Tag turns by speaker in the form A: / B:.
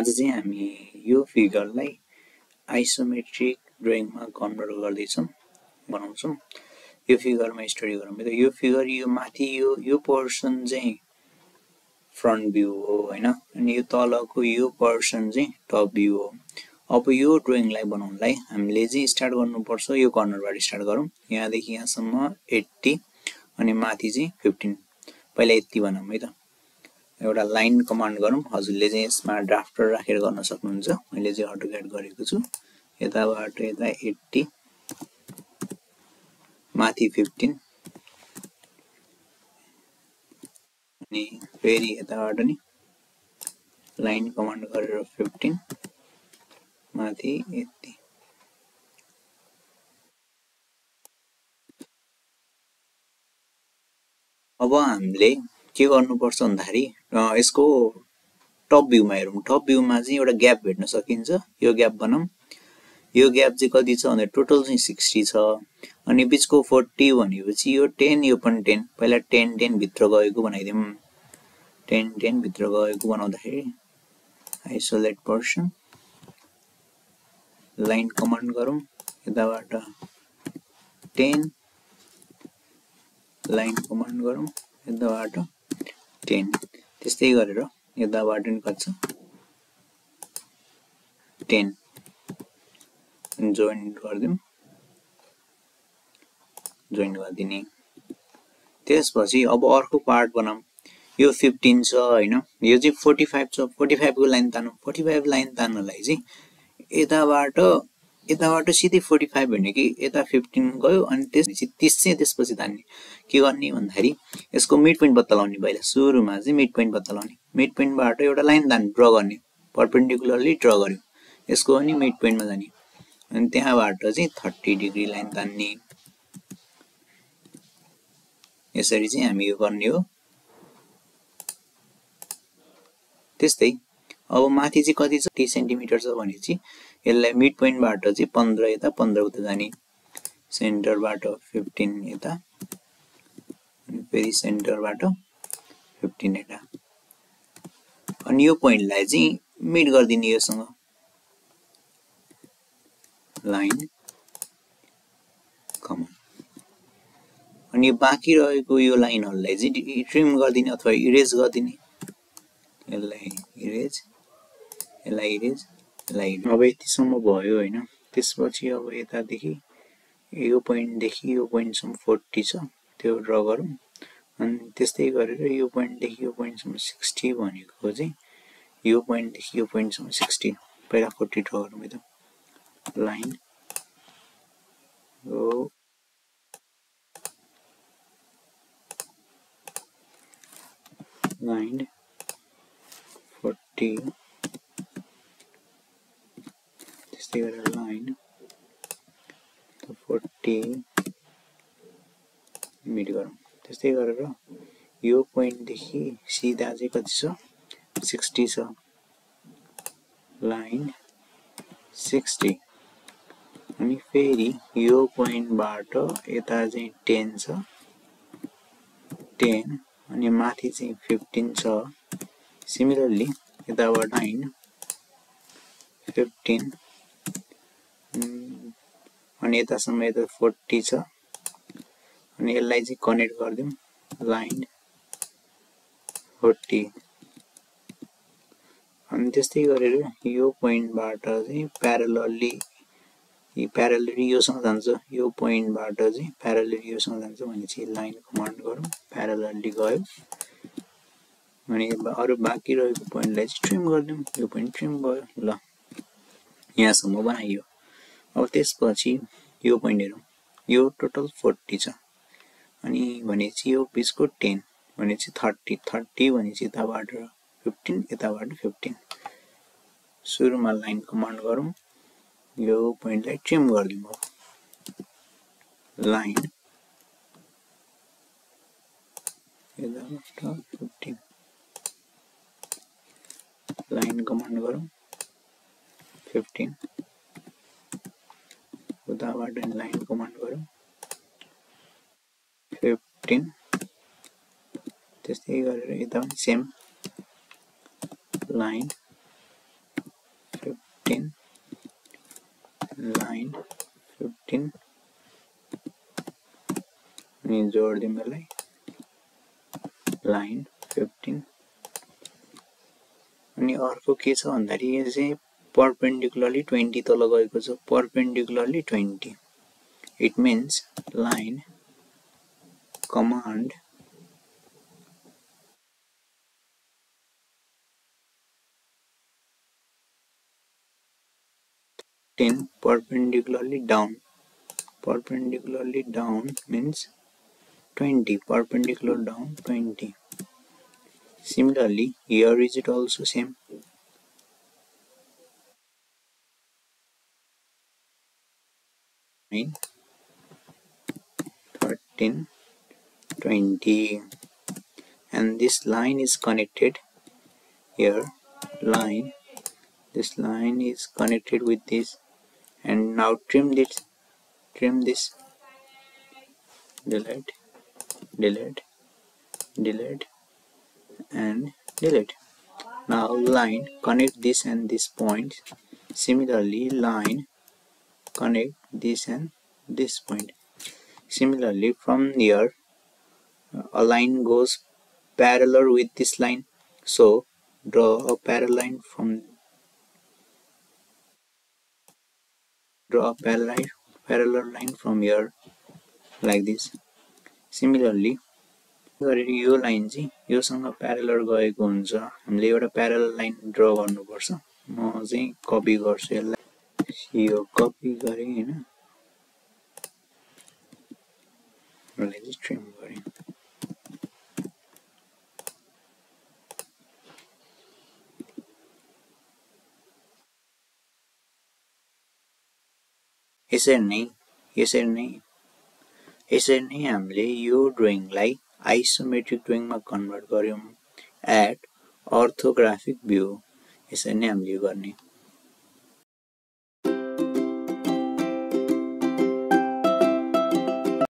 A: आज चाहिँ हामी यो फिगरलाई आइसोमेट्रिक ड्रइङमा कन्भर्ट गर्दैछौँ बनाउँछौँ। यो फिगरमा स्टडी गरौँ। यो फिगर यो माथि यो यो पोर्सन चाहिँ फ्रन्ट भ्यू हो होइन? अनि यो तलको यो पर्सन चाहिँ टप भ्यू हो। अब यो ड्रइङलाई बनाउनलाई हामीले चाहिँ स्टार्ट गर्नुपर्छ। यो कर्नरबाट स्टार्ट गरौँ। यहाँदेखि यहाँसम्म एट्टी अनि माथि चाहिँ फिफ्टिन पहिला यति बनाऊँ है त। एउटा लाइन कमान्ड गरौँ। हजुरले चाहिँ यसमा ड्राफ्टर राखेर गर्न सक्नुहुन्छ। मैले चाहिँ अटो गरेको छु। यताबाट यता एट्टी माथि फिफ्टिन अनि फेरि यताबाट नि लाइन कमान्ड गरेर फिफ्टिन माथि यति अब हामीले के गर्नुपर्छ भन्दाखेरि यसको टप भ्यूमा हेरौँ। टप भ्यूमा चाहिँ एउटा ग्याप भेट्न सकिन्छ। यो ग्याप बनाऊँ यो ग्याप चाहिँ कति छ भन्दा टोटल चाहिँ सिक्सटी छ। अनि बिचको फोर्टी भनेपछि यो टेन यो पनि टेन पहिला टेन टेन भित्र गएको बनाइदिउँ। टेन टेन भित्र गएको बनाउँदाखेरि आइसोलेट पर्सन लाइन कमान्ड गरौँ। यताबाट टेन लाइन कमान्ड गरौँ। यताबाट टेन। त्यस्तै गरेर यताबाट नि कति छ टेन। जोइन गरिदिउँ। जोइन गरिदिने। त्यसपछि अब अर्को पार्ट बनाऊँ यो फिफ्टिन छ होइन? यो चाहिँ फोर्टी फाइभ छ। फोर्टी फाइभको लाइन तानौँ फोर्टी फाइभ लाइन तान्नलाई चाहिँ यताबाट यताबाट सिधै फोर्टी फाइभ भने कि यता फिफ्टिन गयो अनि त्यसपछि तिस चाहिँ त्यसपछि तान्ने के गर्ने भन्दाखेरि यसको मिड पोइन्ट पत्ता लगाउने पहिला सुरुमा चाहिँ मिड पोइन्ट पत्ता लगाउने मिड पोइन्टबाट एउटा लाइन तान् ड्र गर्ने। पर्पेन्डिकुलरली ड्र गर्यो। यसको पनि मिड पोइन्टमा जाने। अनि त्यहाँबाट चाहिँ थर्टी डिग्री लाइन तान्ने यसरी चाहिँ हामी यो गर्ने हो। त्यस्तै। अब माथि चाहिँ कति छ? टी सेन्टिमिटर छ भने चाहिँ यसलाई मिड पोइन्टबाट चाहिँ पन्ध्र यता पन्ध्र उता जाने। सेन्टरबाट फिफ्टिन यता। फेरि सेन्टरबाट फिफ्टिन यता। अनि यो पोइन्टलाई चाहिँ मिड गरिदिने योसँग। लाइन कमन अनि यो बाँकी रहेको यो लाइनहरूलाई चाहिँ ट्रिम गरिदिने अथवा इरेज गरिदिने। यसलाई इरेज यसलाई इरेज लाइन अब यतिसम्म भयो होइन। त्यसपछि अब यतादेखि यो पोइन्टदेखि यो पोइन्टसम्म फोर्टी छ त्यो ड्र गरौँ। अनि त्यस्तै गरेर यो पोइन्टदेखि यो पोइन्टसम्म सिक्सटी भनेको चाहिँ यो पोइन्टदेखि यो पोइन्टसम्म सिक्सटी। पहिला फोर्टी ड्र गरौँ त लाइन। हो। Line. Forty. Line forty meet गरौँ त्यस्तै गरेर यो पोइन्टदेखि सिधा चाहिँ कति छ सिक्सटी छ लाइन सिक्सटी अनि फेरि यो पोइन्टबाट यता चाहिँ टेन छ टेन अनि माथि चाहिँ फिफ्टिन छ सिमिलरली यताबाट नाइन फिफ्टिन अनि यतासम्म यता फोर्टी छ। अनि यसलाई चाहिँ कनेक्ट गरिदिउँ। Line forty. अनि त्यस्तै गरेर यो पोइन्टबाट चाहिँ प्यारलली प्यारलरी योसँग जान्छ। यो पोइन्टबाट चाहिँ प्यारलरी योसँग जान्छ भने चाहिँ लाइन कमान्ड गरौँ। प्यारलली गयो। अनि अरू बाँकी रहेको पोइन्टलाई चाहिँ ट्रिम गरिदिउँ। यो पोइन्ट ट्रिम भयो ल यहाँसम्म बनाइयो अब त्यसपछि यो पोइन्ट हेरौँ यो टोटल फोर्टी छ। अनि भनेपछि यो बिचको टेन भनेपछि थर्टी थर्टी भनेपछि यताबाट फिफ्टिन यताबाट फिफ्टिन सुरुमा लाइन कमान्ड गरौँ। यो पोइन्टलाई ट्रिम गरिदिउँ। लाइन यताबाट फिफ्टिन लाइन कमान्ड गरौँ। फिफ्टिन उताबाट लाइन कमान्ड गरौँ फिफ्टिन त्यस्तै गरेर यता पनि same line fifteen line fifteen अनि यसलाई लाइन फिफ्टिन अनि अर्को के छ भन्दाखेरि यो चाहिँ पर्पेन्डिकुलरली ट्वेन्टी तल गएको छ perpendicularly twenty it means line command 10 perpendicularly down perpendicularly down means 20 perpendicular down 20 similarly here is it also same Nine, 13 20 and this line is connected here line. This line is connected with this. And now trim this trim this. Delete delete delete and delete. Now line connect this and this point. Similarly line connect this and this point similarly from here a line goes parallel with this line so draw a parallel line from draw a parallel, parallel line from here like this similarly गरेर यो line चाहिँ योसँग प्यारलर गएको हुन्छ हामीले एउटा parallel line draw गर्नुपर्छ म चाहिँ कपी गर्छु यसलाई यो कपी गरेँ होइन। गरेँ। यसरी नै यसरी नै यसरी नै हामीले यो ड्रइङलाई आइसोमेट्रिक ड्रइङमा कन्भर्ट गऱ्यौँ एट अर्थोग्राफिक भ्यू यसरी नै हामीले गर्ने।